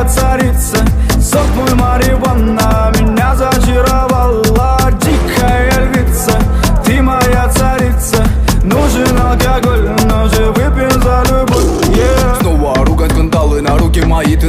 моя царица. Сок мой марихуана Меня зачаровала дикая львица. Ты моя царица Нужен алкоголь, но же выпьем за любовь. Yeah. Снова ругать скандалы на руки мои ты